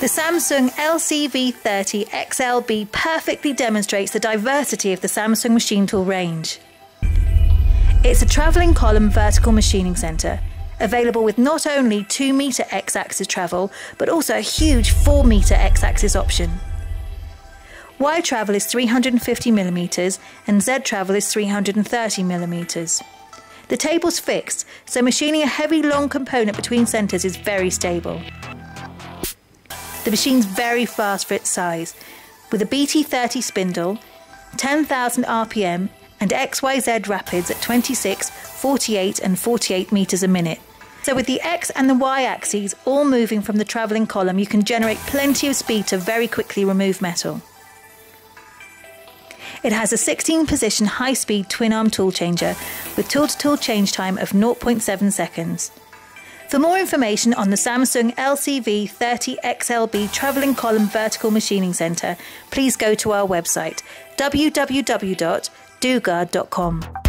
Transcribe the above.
The Samsung LCV30 XLB perfectly demonstrates the diversity of the Samsung machine tool range. It's a travelling column vertical machining centre, available with not only 2 metre X axis travel, but also a huge 4 metre X axis option. Y travel is 350mm and Z travel is 330mm. The table's fixed, so machining a heavy long component between centres is very stable. The machine's very fast for its size, with a BT30 spindle, 10,000 RPM, and XYZ rapids at 26, 48, and 48 metres a minute. So, with the X and the Y axes all moving from the travelling column, you can generate plenty of speed to very quickly remove metal. It has a 16 position high speed twin arm tool changer with tool to tool change time of 0.7 seconds. For more information on the Samsung LCV 30XLB Travelling Column Vertical Machining Centre, please go to our website www.dugard.com.